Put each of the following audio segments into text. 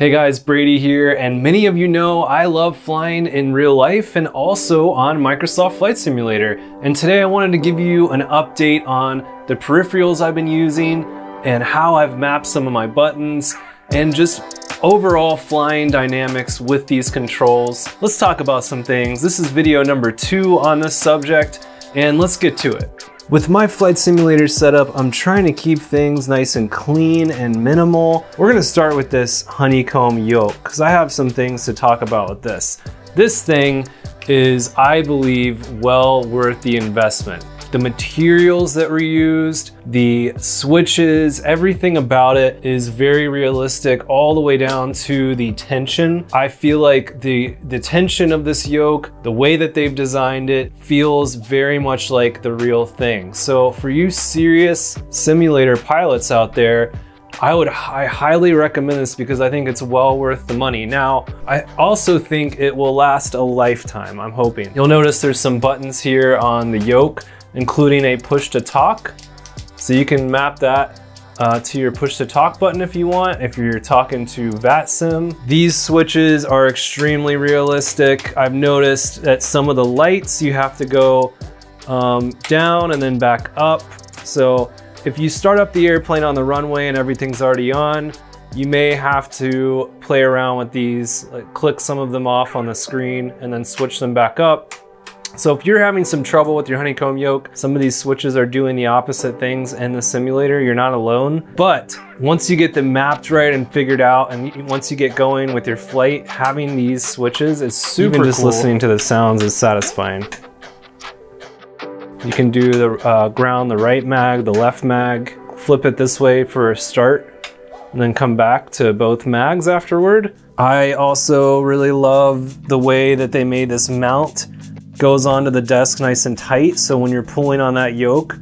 Hey guys, Brady here, and many of you know I love flying in real life and also on Microsoft Flight Simulator. And today I wanted to give you an update on the peripherals I've been using and how I've mapped some of my buttons and just overall flying dynamics with these controls. Let's talk about some things. This is video number two on this subject, and let's get to it. With my flight simulator setup, I'm trying to keep things nice and clean and minimal. We're gonna start with this honeycomb yoke because I have some things to talk about with this. This thing is, I believe, well worth the investment the materials that were used, the switches, everything about it is very realistic all the way down to the tension. I feel like the, the tension of this yoke, the way that they've designed it feels very much like the real thing. So for you serious simulator pilots out there, I would I highly recommend this because I think it's well worth the money. Now, I also think it will last a lifetime, I'm hoping. You'll notice there's some buttons here on the yoke including a push to talk. So you can map that uh, to your push to talk button if you want, if you're talking to VATSIM. These switches are extremely realistic. I've noticed that some of the lights you have to go um, down and then back up. So if you start up the airplane on the runway and everything's already on, you may have to play around with these, like click some of them off on the screen and then switch them back up. So if you're having some trouble with your honeycomb yoke, some of these switches are doing the opposite things in the simulator, you're not alone. But once you get them mapped right and figured out, and once you get going with your flight, having these switches is super Even just cool. listening to the sounds is satisfying. You can do the uh, ground, the right mag, the left mag, flip it this way for a start, and then come back to both mags afterward. I also really love the way that they made this mount goes onto the desk nice and tight. So when you're pulling on that yoke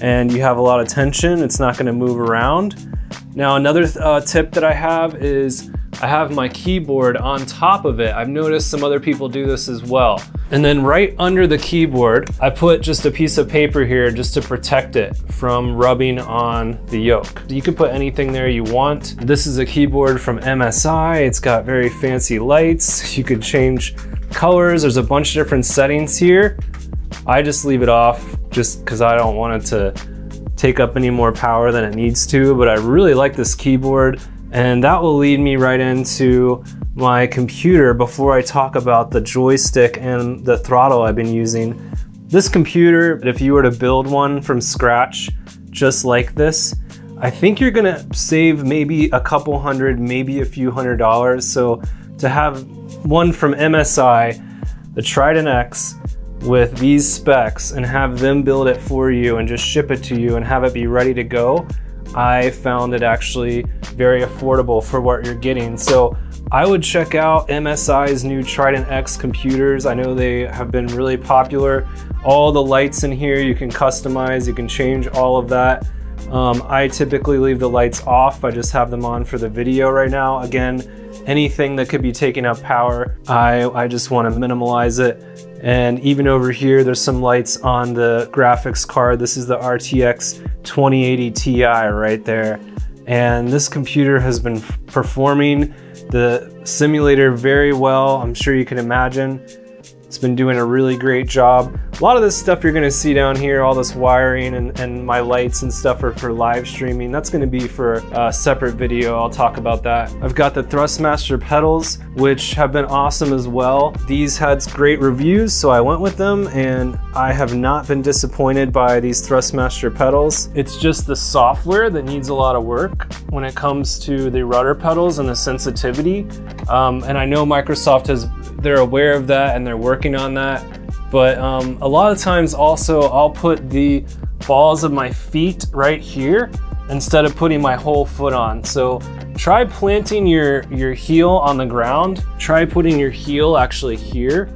and you have a lot of tension, it's not gonna move around. Now another uh, tip that I have is I have my keyboard on top of it. I've noticed some other people do this as well. And then right under the keyboard, I put just a piece of paper here just to protect it from rubbing on the yoke. You can put anything there you want. This is a keyboard from MSI. It's got very fancy lights. You could change colors. There's a bunch of different settings here. I just leave it off just because I don't want it to take up any more power than it needs to, but I really like this keyboard and that will lead me right into my computer before I talk about the joystick and the throttle I've been using. This computer, if you were to build one from scratch, just like this, I think you're gonna save maybe a couple hundred, maybe a few hundred dollars. So to have one from MSI, the Trident X, with these specs and have them build it for you and just ship it to you and have it be ready to go, I found it actually very affordable for what you're getting. So I would check out MSI's new Trident X computers. I know they have been really popular. All the lights in here you can customize, you can change all of that. Um, I typically leave the lights off. I just have them on for the video right now. Again, anything that could be taking up power, I, I just want to minimalize it. And even over here, there's some lights on the graphics card. This is the RTX 2080 Ti right there. And this computer has been performing the simulator very well. I'm sure you can imagine. It's been doing a really great job. A lot of this stuff you're gonna see down here, all this wiring and, and my lights and stuff are for live streaming. That's gonna be for a separate video. I'll talk about that. I've got the Thrustmaster pedals, which have been awesome as well. These had great reviews, so I went with them and I have not been disappointed by these Thrustmaster pedals. It's just the software that needs a lot of work when it comes to the rudder pedals and the sensitivity. Um, and I know Microsoft has they're aware of that and they're working on that. But um, a lot of times also I'll put the balls of my feet right here instead of putting my whole foot on. So try planting your, your heel on the ground. Try putting your heel actually here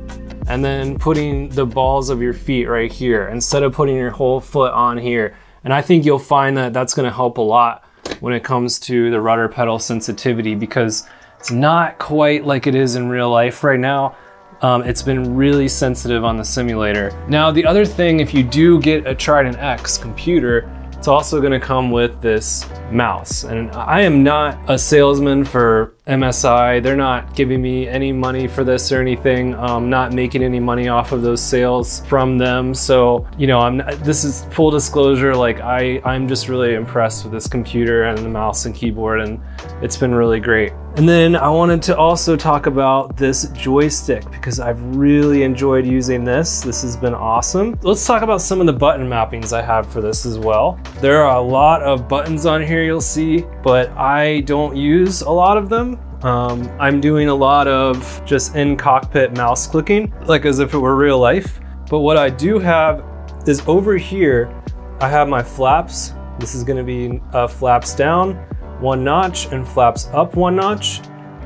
and then putting the balls of your feet right here instead of putting your whole foot on here. And I think you'll find that that's gonna help a lot when it comes to the rudder pedal sensitivity because it's not quite like it is in real life right now. Um, it's been really sensitive on the simulator. Now, the other thing, if you do get a Trident X computer, it's also gonna come with this mouse. And I am not a salesman for MSI. They're not giving me any money for this or anything. I'm not making any money off of those sales from them. So, you know, I'm this is full disclosure. Like I, I'm just really impressed with this computer and the mouse and keyboard and it's been really great. And then I wanted to also talk about this joystick because I've really enjoyed using this. This has been awesome. Let's talk about some of the button mappings I have for this as well. There are a lot of buttons on here you'll see, but I don't use a lot of them. Um, I'm doing a lot of just in cockpit mouse clicking, like as if it were real life. But what I do have is over here, I have my flaps. This is gonna be uh, flaps down one notch and flaps up one notch.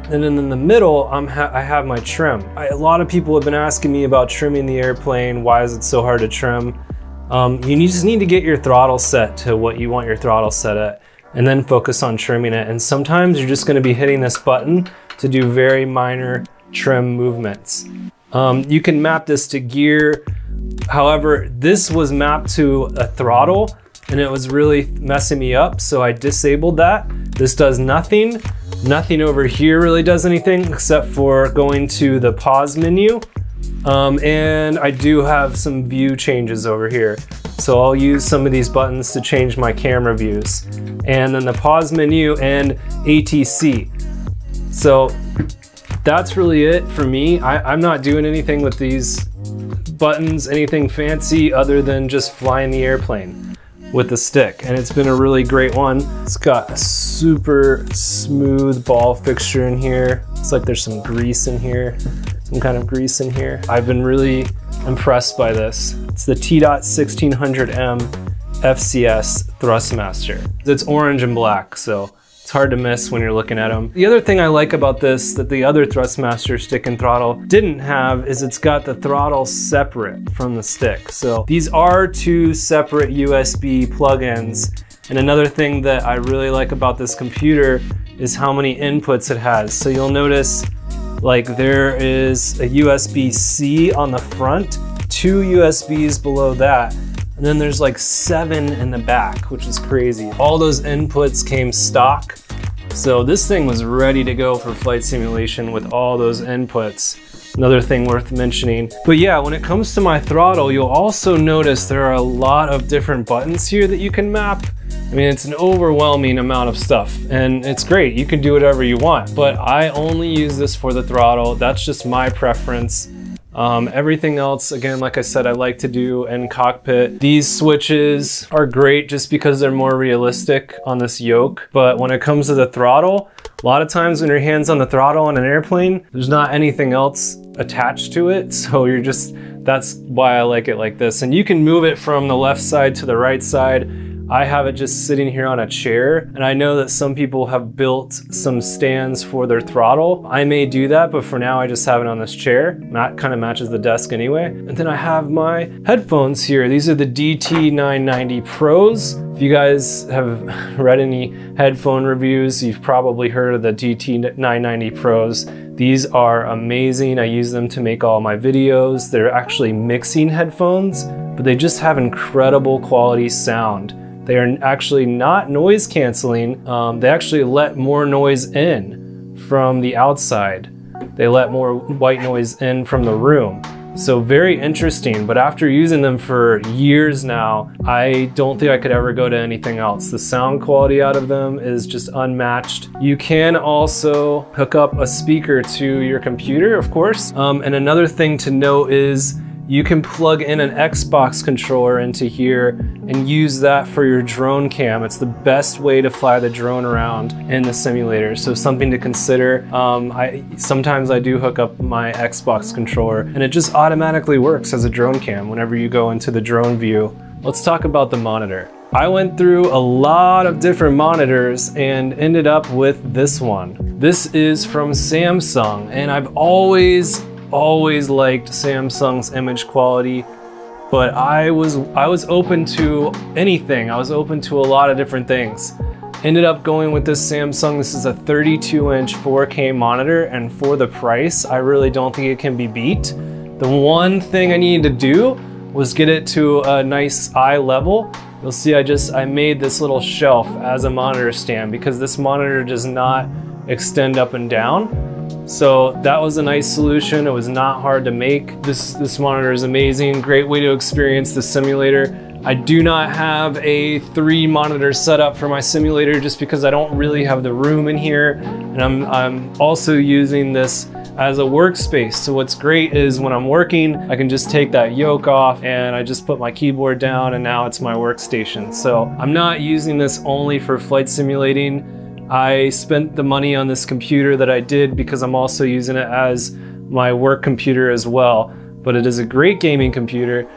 And then in the middle, I'm ha I have my trim. I, a lot of people have been asking me about trimming the airplane. Why is it so hard to trim? Um, you just need to get your throttle set to what you want your throttle set at and then focus on trimming it. And sometimes you're just gonna be hitting this button to do very minor trim movements. Um, you can map this to gear. However, this was mapped to a throttle and it was really messing me up. So I disabled that. This does nothing. Nothing over here really does anything except for going to the pause menu. Um, and I do have some view changes over here. So I'll use some of these buttons to change my camera views. And then the pause menu and ATC. So that's really it for me. I, I'm not doing anything with these buttons, anything fancy other than just flying the airplane with the stick and it's been a really great one. It's got a super smooth ball fixture in here. It's like there's some grease in here, some kind of grease in here. I've been really impressed by this. It's the T-Dot 1600M FCS Thrustmaster. It's orange and black, so it's hard to miss when you're looking at them. The other thing I like about this that the other Thrustmaster stick and throttle didn't have is it's got the throttle separate from the stick. So these are two separate USB plugins. And another thing that I really like about this computer is how many inputs it has. So you'll notice like there is a USB-C on the front, two USBs below that, and then there's like seven in the back, which is crazy. All those inputs came stock. So this thing was ready to go for flight simulation with all those inputs. Another thing worth mentioning. But yeah, when it comes to my throttle, you'll also notice there are a lot of different buttons here that you can map. I mean, it's an overwhelming amount of stuff and it's great. You can do whatever you want, but I only use this for the throttle. That's just my preference. Um, everything else, again, like I said, I like to do in cockpit. These switches are great just because they're more realistic on this yoke. But when it comes to the throttle, a lot of times when your hand's on the throttle on an airplane, there's not anything else attached to it. So you're just, that's why I like it like this. And you can move it from the left side to the right side I have it just sitting here on a chair, and I know that some people have built some stands for their throttle. I may do that, but for now I just have it on this chair. That kind of matches the desk anyway. And then I have my headphones here. These are the DT990 Pros. If you guys have read any headphone reviews, you've probably heard of the DT990 Pros. These are amazing. I use them to make all my videos. They're actually mixing headphones, but they just have incredible quality sound. They are actually not noise canceling. Um, they actually let more noise in from the outside. They let more white noise in from the room. So very interesting, but after using them for years now, I don't think I could ever go to anything else. The sound quality out of them is just unmatched. You can also hook up a speaker to your computer, of course. Um, and another thing to note is you can plug in an Xbox controller into here and use that for your drone cam. It's the best way to fly the drone around in the simulator. So something to consider. Um, I Sometimes I do hook up my Xbox controller and it just automatically works as a drone cam whenever you go into the drone view. Let's talk about the monitor. I went through a lot of different monitors and ended up with this one. This is from Samsung and I've always always liked Samsung's image quality, but I was I was open to anything. I was open to a lot of different things. Ended up going with this Samsung. This is a 32 inch 4K monitor and for the price, I really don't think it can be beat. The one thing I needed to do was get it to a nice eye level. You'll see I just, I made this little shelf as a monitor stand because this monitor does not extend up and down. So that was a nice solution. It was not hard to make. This, this monitor is amazing. Great way to experience the simulator. I do not have a three monitor setup for my simulator just because I don't really have the room in here. And I'm, I'm also using this as a workspace. So what's great is when I'm working, I can just take that yoke off and I just put my keyboard down and now it's my workstation. So I'm not using this only for flight simulating. I spent the money on this computer that I did because I'm also using it as my work computer as well. But it is a great gaming computer.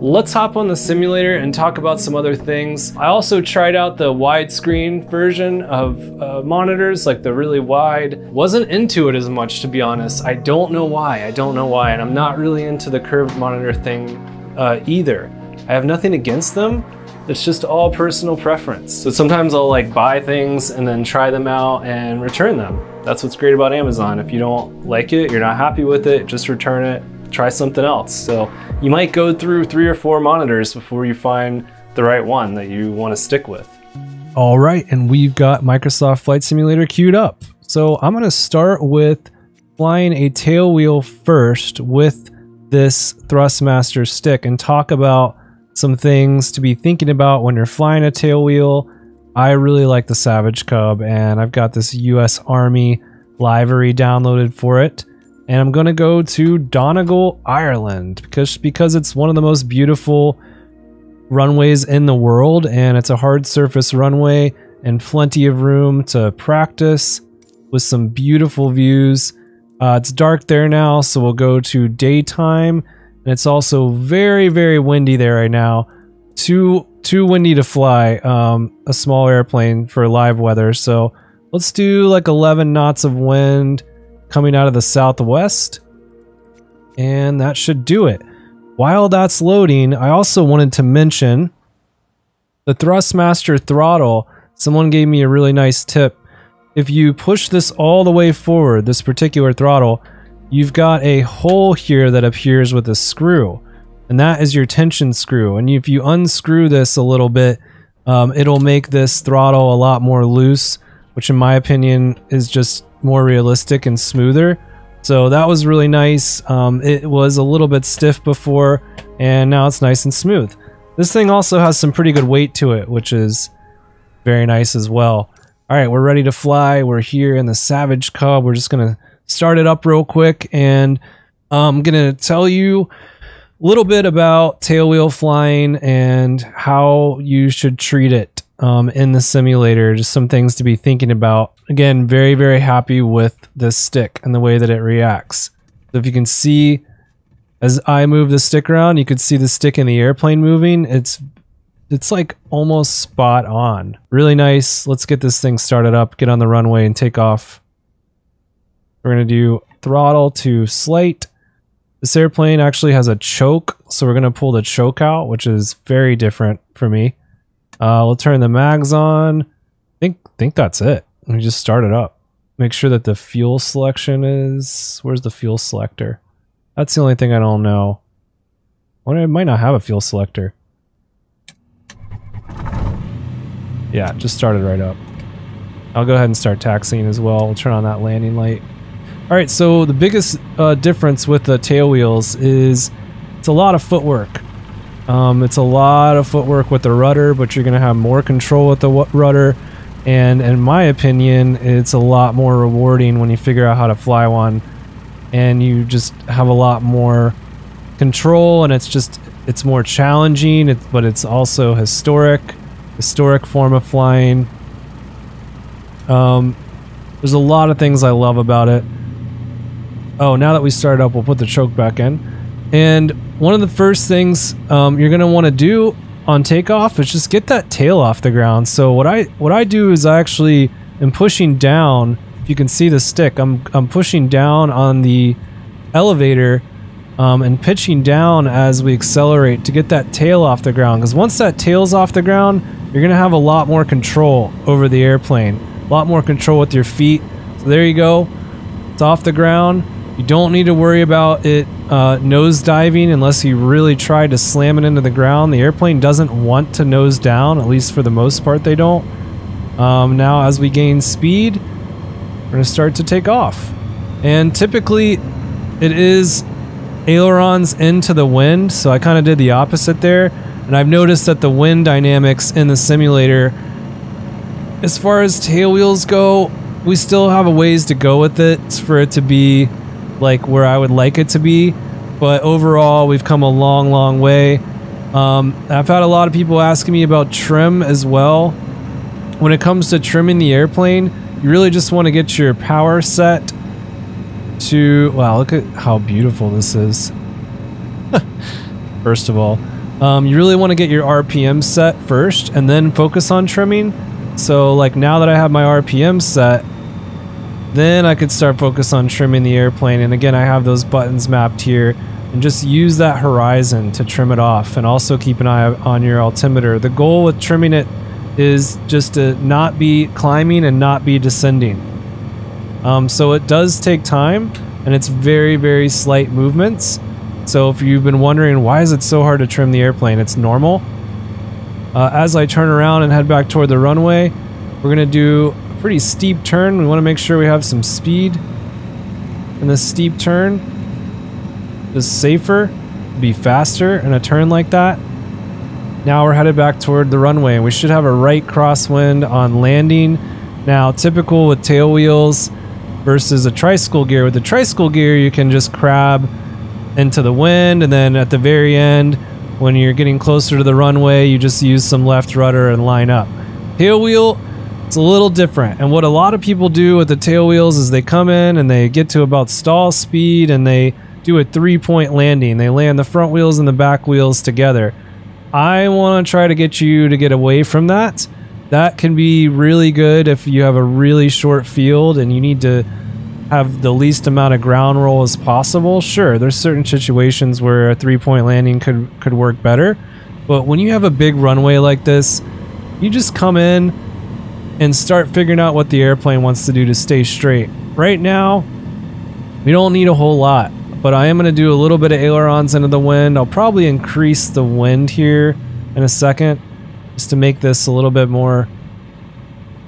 Let's hop on the simulator and talk about some other things. I also tried out the widescreen version of uh, monitors, like the really wide. Wasn't into it as much, to be honest. I don't know why. I don't know why. And I'm not really into the curved monitor thing uh, either. I have nothing against them. It's just all personal preference. So sometimes I'll like buy things and then try them out and return them. That's what's great about Amazon. If you don't like it, you're not happy with it, just return it try something else. So you might go through three or four monitors before you find the right one that you want to stick with. All right, and we've got Microsoft Flight Simulator queued up. So I'm going to start with flying a tailwheel first with this Thrustmaster stick and talk about some things to be thinking about when you're flying a tailwheel. I really like the Savage Cub and I've got this US Army livery downloaded for it and I'm gonna go to Donegal, Ireland, because because it's one of the most beautiful runways in the world, and it's a hard surface runway and plenty of room to practice with some beautiful views. Uh, it's dark there now, so we'll go to daytime, and it's also very very windy there right now. Too too windy to fly um, a small airplane for live weather, so let's do like 11 knots of wind coming out of the southwest. And that should do it. While that's loading, I also wanted to mention the Thrustmaster throttle. Someone gave me a really nice tip. If you push this all the way forward, this particular throttle, you've got a hole here that appears with a screw. And that is your tension screw. And if you unscrew this a little bit, um, it'll make this throttle a lot more loose, which in my opinion is just more realistic and smoother. So that was really nice. Um, it was a little bit stiff before, and now it's nice and smooth. This thing also has some pretty good weight to it, which is very nice as well. All right, we're ready to fly. We're here in the Savage Cub. We're just going to start it up real quick, and I'm going to tell you a little bit about tailwheel flying and how you should treat it um, in the simulator. Just some things to be thinking about. Again, very, very happy with this stick and the way that it reacts. So if you can see, as I move the stick around, you could see the stick in the airplane moving. It's it's like almost spot on. Really nice. Let's get this thing started up, get on the runway and take off. We're going to do throttle to slight. This airplane actually has a choke, so we're going to pull the choke out, which is very different for me. Uh, we'll turn the mags on. I think think that's it. Let me just start it up. Make sure that the fuel selection is where's the fuel selector? That's the only thing I don't know. Well, it might not have a fuel selector. Yeah, just started right up. I'll go ahead and start taxiing as well. We'll turn on that landing light. All right, so the biggest uh, difference with the tail wheels is it's a lot of footwork. Um, it's a lot of footwork with the rudder, but you're going to have more control with the rudder. And in my opinion, it's a lot more rewarding when you figure out how to fly one. And you just have a lot more control, and it's just, it's more challenging, but it's also historic. Historic form of flying. Um, there's a lot of things I love about it. Oh, now that we started up, we'll put the choke back in. And one of the first things um, you're going to want to do on takeoff is just get that tail off the ground. So what I what I do is I actually am pushing down. If you can see the stick, I'm I'm pushing down on the elevator um, and pitching down as we accelerate to get that tail off the ground. Because once that tail's off the ground, you're gonna have a lot more control over the airplane, a lot more control with your feet. So there you go. It's off the ground. You don't need to worry about it uh, nose diving unless you really try to slam it into the ground. The airplane doesn't want to nose down, at least for the most part they don't. Um, now as we gain speed, we're going to start to take off. And typically it is ailerons into the wind, so I kind of did the opposite there. And I've noticed that the wind dynamics in the simulator, as far as tail wheels go, we still have a ways to go with it for it to be like where I would like it to be. But overall, we've come a long, long way. Um, I've had a lot of people asking me about trim as well. When it comes to trimming the airplane, you really just want to get your power set to... Wow, look at how beautiful this is. First of all. Um, you really want to get your RPM set first and then focus on trimming. So like now that I have my RPM set, then I could start focus on trimming the airplane. And again, I have those buttons mapped here and just use that horizon to trim it off and also keep an eye on your altimeter. The goal with trimming it is just to not be climbing and not be descending. Um, so it does take time and it's very, very slight movements. So if you've been wondering why is it so hard to trim the airplane, it's normal. Uh, as I turn around and head back toward the runway, we're going to do pretty steep turn. We want to make sure we have some speed in this steep turn is safer, be faster in a turn like that. Now we're headed back toward the runway. We should have a right crosswind on landing. Now, typical with tail wheels versus a tricycle gear. With the tricycle gear, you can just crab into the wind, and then at the very end, when you're getting closer to the runway, you just use some left rudder and line up. Tail wheel, it's a little different. And what a lot of people do with the tail wheels is they come in and they get to about stall speed and they do a three point landing. They land the front wheels and the back wheels together. I want to try to get you to get away from that. That can be really good if you have a really short field and you need to have the least amount of ground roll as possible. Sure, there's certain situations where a three point landing could could work better. But when you have a big runway like this, you just come in and start figuring out what the airplane wants to do to stay straight. Right now, we don't need a whole lot but I am going to do a little bit of ailerons into the wind. I'll probably increase the wind here in a second just to make this a little bit more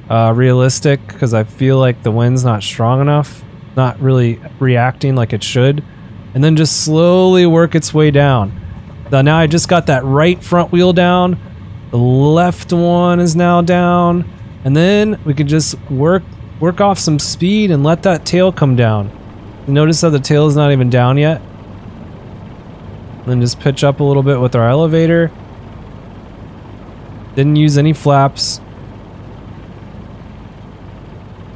uh, realistic because I feel like the wind's not strong enough, not really reacting like it should. And then just slowly work its way down. Now I just got that right front wheel down. The left one is now down. And then we can just work work off some speed and let that tail come down. Notice how the tail is not even down yet. Then just pitch up a little bit with our elevator. Didn't use any flaps.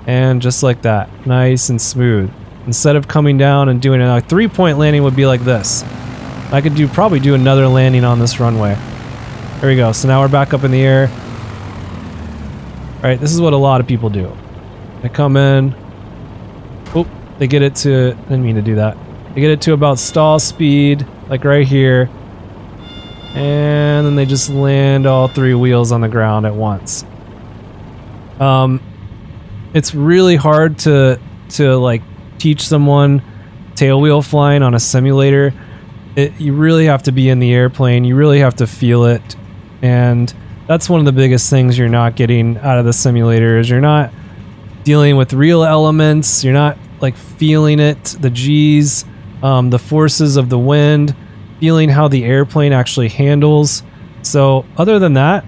And just like that. Nice and smooth. Instead of coming down and doing a three point landing would be like this. I could do probably do another landing on this runway. There we go. So now we're back up in the air. Alright, this is what a lot of people do. They come in, they get it to, I didn't mean to do that. They get it to about stall speed, like right here. And then they just land all three wheels on the ground at once. Um, it's really hard to, to like teach someone tailwheel flying on a simulator. It, you really have to be in the airplane. You really have to feel it. And that's one of the biggest things you're not getting out of the simulator is you're not dealing with real elements. You're not like feeling it, the G's, um, the forces of the wind, feeling how the airplane actually handles. So other than that,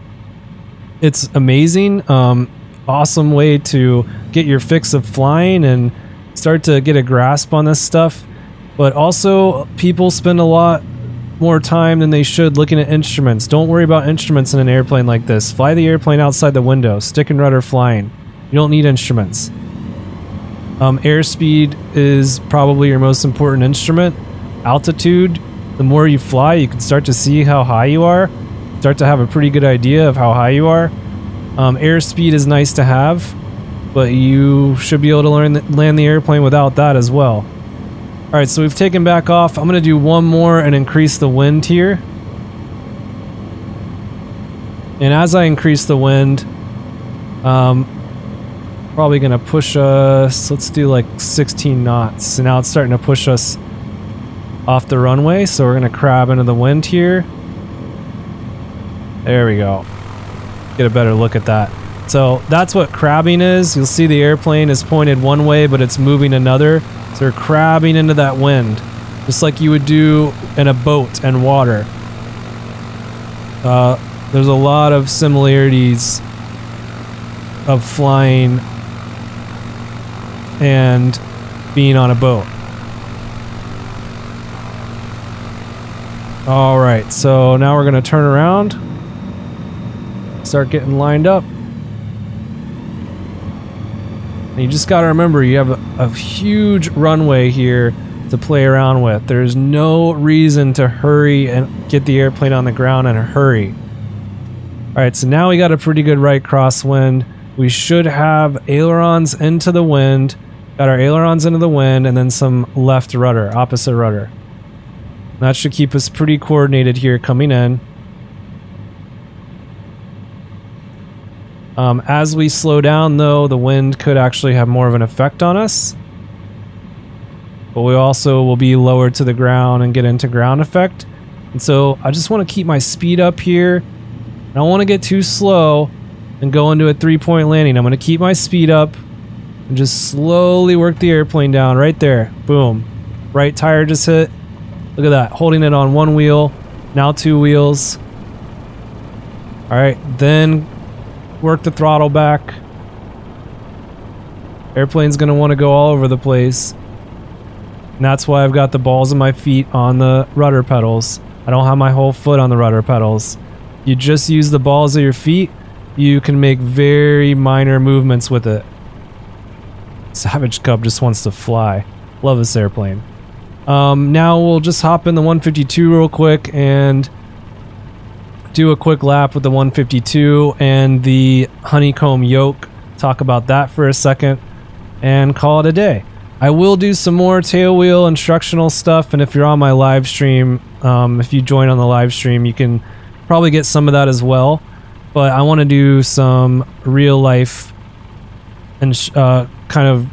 it's amazing. Um, awesome way to get your fix of flying and start to get a grasp on this stuff. But also, people spend a lot more time than they should looking at instruments. Don't worry about instruments in an airplane like this. Fly the airplane outside the window, stick and rudder flying. You don't need instruments. Um, airspeed is probably your most important instrument. Altitude, the more you fly, you can start to see how high you are, start to have a pretty good idea of how high you are. Um, airspeed is nice to have, but you should be able to learn land the airplane without that as well. All right, so we've taken back off. I'm to do one more and increase the wind here. And as I increase the wind, um, probably to push us, let's do like 16 knots. And now it's starting to push us off the runway. So we're to crab into the wind here. There we go. Get a better look at that. So that's what crabbing is. You'll see the airplane is pointed one way, but it's moving another. So they're crabbing into that wind, just like you would do in a boat and water. Uh, there's a lot of similarities of flying and being on a boat. All right, so now we're gonna turn around, start getting lined up. And you just gotta remember, you have a, a huge runway here to play around with. There's no reason to hurry and get the airplane on the ground in a hurry. All right, so now we got a pretty good right crosswind. We should have ailerons into the wind. Got our ailerons into the wind and then some left rudder, opposite rudder. That should keep us pretty coordinated here coming in. Um, as we slow down though, the wind could actually have more of an effect on us. But we also will be lower to the ground and get into ground effect. And so I just want to keep my speed up here. I don't want to get too slow and go into a three-point landing. I'm going to keep my speed up and just slowly work the airplane down right there. Boom. Right tire just hit. Look at that. Holding it on one wheel. Now two wheels. All right. Then work the throttle back. Airplane's going to want to go all over the place. And that's why I've got the balls of my feet on the rudder pedals. I don't have my whole foot on the rudder pedals. You just use the balls of your feet, you can make very minor movements with it. Savage Cub just wants to fly. Love this airplane. Um, now we'll just hop in the 152 real quick and do a quick lap with the 152 and the honeycomb yoke. Talk about that for a second and call it a day. I will do some more tailwheel instructional stuff, and if you're on my live stream, um, if you join on the live stream, you can probably get some of that as well. But I want to do some real life and uh, kind of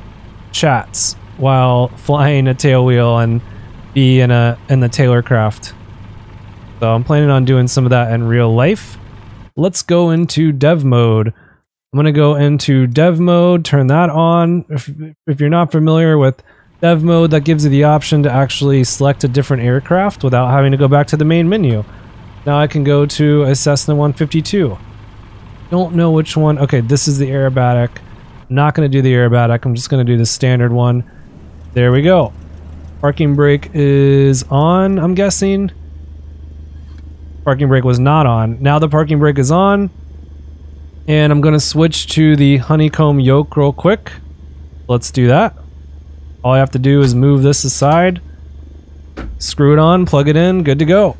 chats while flying a tailwheel and be in a in the Taylorcraft. So I'm planning on doing some of that in real life. Let's go into dev mode. I'm going to go into dev mode, turn that on. If, if you're not familiar with dev mode, that gives you the option to actually select a different aircraft without having to go back to the main menu. Now I can go to a Cessna 152. Don't know which one. Okay, this is the aerobatic. I'm not going to do the aerobatic. I'm just going to do the standard one. There we go. Parking brake is on, I'm guessing. Parking brake was not on. Now the parking brake is on. And I'm going to switch to the honeycomb yoke real quick. Let's do that. All I have to do is move this aside, screw it on, plug it in, good to go.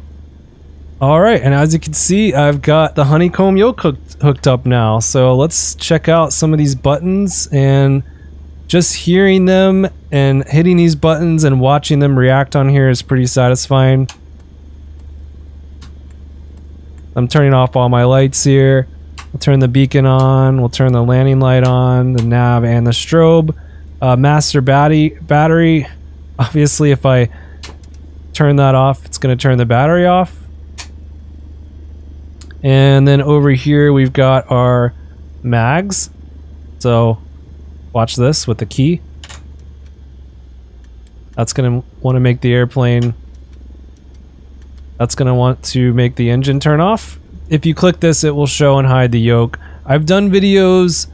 All right, and as you can see, I've got the honeycomb yoke hooked, hooked up now. So let's check out some of these buttons and just hearing them and hitting these buttons and watching them react on here is pretty satisfying. I'm turning off all my lights here. We'll turn the beacon on. We'll turn the landing light on, the nav, and the strobe. Uh, master battery, battery. Obviously, if I turn that off, it's going to turn the battery off. And then over here, we've got our mags. So watch this with the key. That's going to want to make the airplane... That's going to want to make the engine turn off if you click this, it will show and hide the yoke. I've done videos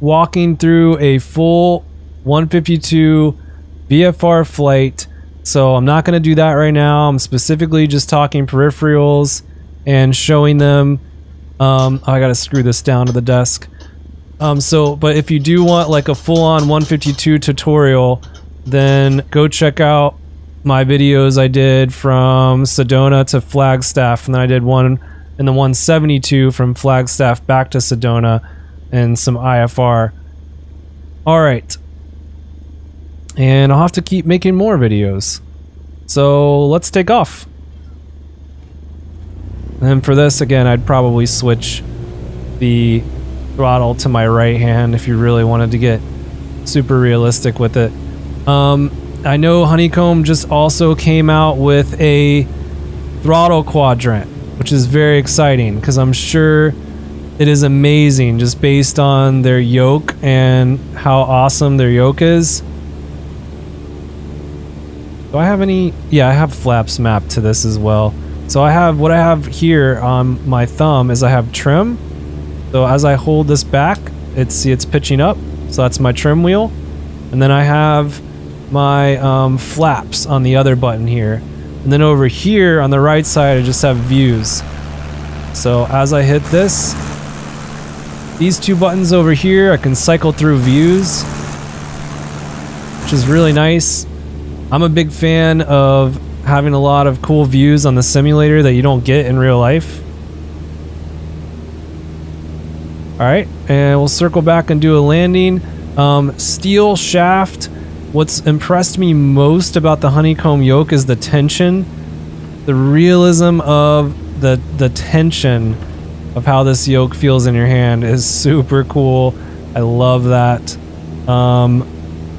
walking through a full 152 VFR flight, so I'm not going to do that right now. I'm specifically just talking peripherals and showing them. Um, I got to screw this down to the desk. Um, so, but if you do want like a full-on 152 tutorial, then go check out my videos I did from Sedona to Flagstaff, and then I did one in the 172 from Flagstaff back to Sedona and some IFR. All right. And I'll have to keep making more videos. So let's take off. And for this, again, I'd probably switch the throttle to my right hand if you really wanted to get super realistic with it. Um, I know Honeycomb just also came out with a throttle quadrant which is very exciting because I'm sure it is amazing just based on their yoke and how awesome their yoke is. Do I have any? Yeah, I have flaps mapped to this as well. So I have what I have here on my thumb is I have trim. So as I hold this back, it's see it's pitching up. So that's my trim wheel. And then I have my um, flaps on the other button here. And then over here on the right side, I just have views. So as I hit this, these two buttons over here, I can cycle through views, which is really nice. I'm a big fan of having a lot of cool views on the simulator that you don't get in real life. Alright, and we'll circle back and do a landing. Um, steel shaft. What's impressed me most about the honeycomb yoke is the tension. The realism of the, the tension of how this yoke feels in your hand is super cool. I love that. Um,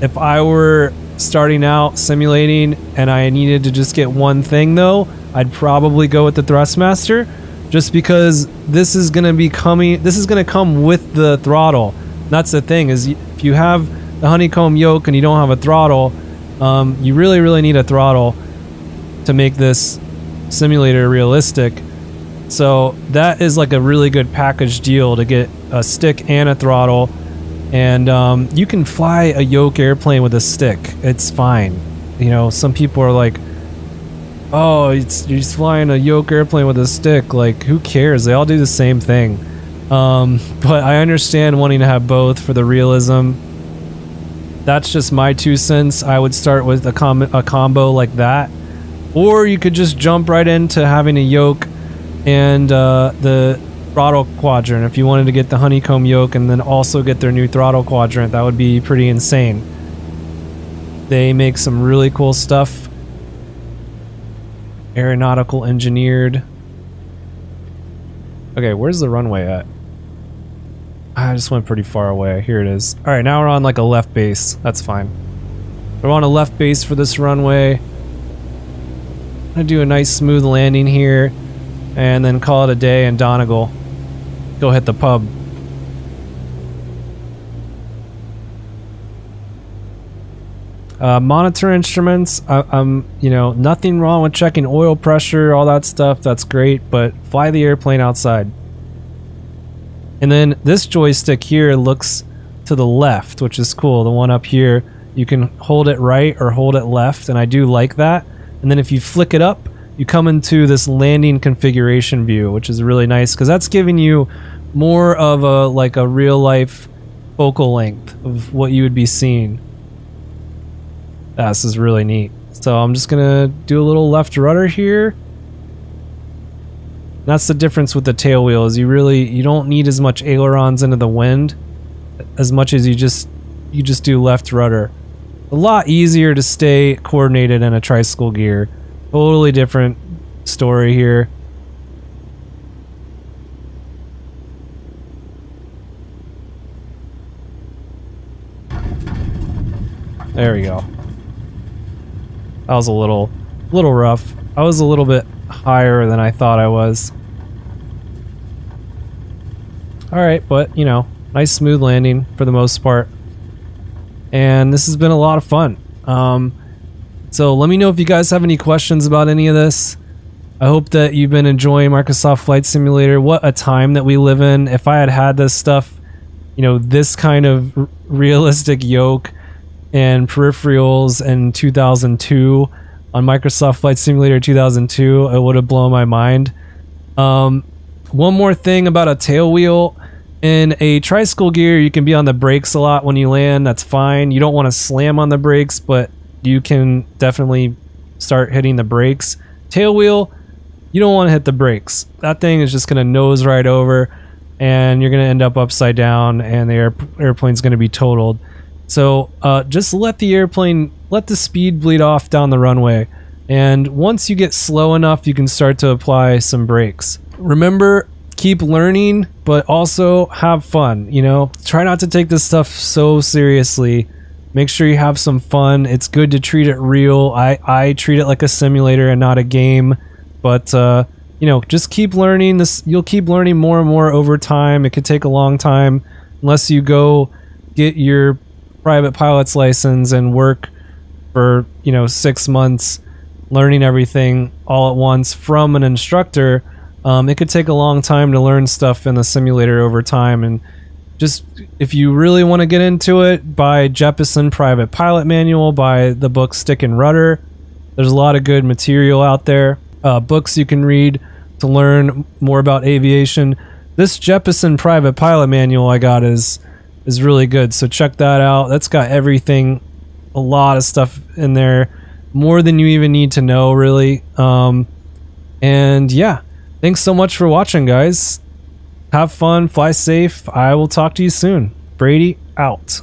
if I were starting out simulating and I needed to just get one thing though, I'd probably go with the Thrustmaster just because this is going to be coming this is going to come with the throttle. That's the thing is if you have the honeycomb yoke and you don't have a throttle, um, you really really need a throttle to make this simulator realistic. So that is like a really good package deal to get a stick and a throttle and um, you can fly a yoke airplane with a stick. It's fine. You know, some people are like, "Oh, it's you're flying a yoke airplane with a stick." Like, who cares? They all do the same thing. Um, but I understand wanting to have both for the realism. That's just my two cents. I would start with a, com- a combo like that, or you could just jump right into having a yoke and uh, the throttle quadrant. If you wanted to get the honeycomb yoke and then also get their new throttle quadrant, that would be pretty insane. They make some really cool stuff. Aeronautical engineered. Okay, where's the runway at? I just went pretty far away. Here it is. Alright, now we're on like a left base. That's fine. We're on a left base for this runway. I'm gonna do a nice smooth landing here and then call it a day in Donegal go hit the pub. Uh, monitor instruments, I, I'm, you know, nothing wrong with checking oil pressure, all that stuff, that's great, but fly the airplane outside. And then this joystick here looks to the left, which is cool. The one up here, you can hold it right or hold it left, and I do like that. And then if you flick it up, you come into this landing configuration view, which is really nice because that's giving you more of a like a real life focal length of what you would be seeing. Ah, this is really neat. So I'm just gonna do a little left rudder here. That's the difference with the tail wheel is you really you don't need as much ailerons into the wind as much as you just you just do left rudder. A lot easier to stay coordinated in a tricycle gear. Totally different story here. There we go. That was a little, little rough. I was a little bit higher than I thought I was. Alright, but, you know, nice smooth landing for the most part. And this has been a lot of fun. Um, so let me know if you guys have any questions about any of this. I hope that you've been enjoying Microsoft Flight Simulator. What a time that we live in. If I had had this stuff, you know, this kind of realistic yoke and peripherals in 2002 on Microsoft Flight Simulator 2002, it would have blown my mind. Um, one more thing about a tail wheel. In a tricycle gear, you can be on the brakes a lot when you land. That's fine. You don't want to slam on the brakes, but you can definitely start hitting the brakes. Tail wheel, you don't want to hit the brakes. That thing is just going to nose right over and you're going to end up upside down and the air, airplane's going to be totaled. So uh, just let the airplane, let the speed bleed off down the runway. And once you get slow enough, you can start to apply some brakes. Remember, keep learning, but also have fun. You know, try not to take this stuff so seriously. Make sure you have some fun. It's good to treat it real. I, I treat it like a simulator and not a game. But uh, you know, just keep learning this. You'll keep learning more and more over time. It could take a long time unless you go get your private pilot's license and work for, you know, six months learning everything all at once from an instructor. Um, it could take a long time to learn stuff in the simulator over time. And just if you really want to get into it, buy Jeppesen Private Pilot Manual, buy the book Stick and Rudder. There's a lot of good material out there. Uh, books you can read to learn more about aviation. This Jeppesen Private Pilot Manual I got is is really good. So check that out. That's got everything, a lot of stuff in there, more than you even need to know, really. Um, and yeah, thanks so much for watching, guys. Have fun, fly safe. I will talk to you soon. Brady out.